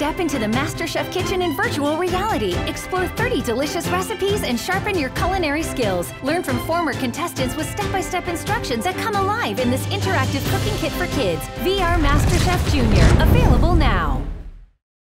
Step into the MasterChef kitchen in virtual reality. Explore 30 delicious recipes and sharpen your culinary skills. Learn from former contestants with step by step instructions that come alive in this interactive cooking kit for kids. VR MasterChef Junior. Available.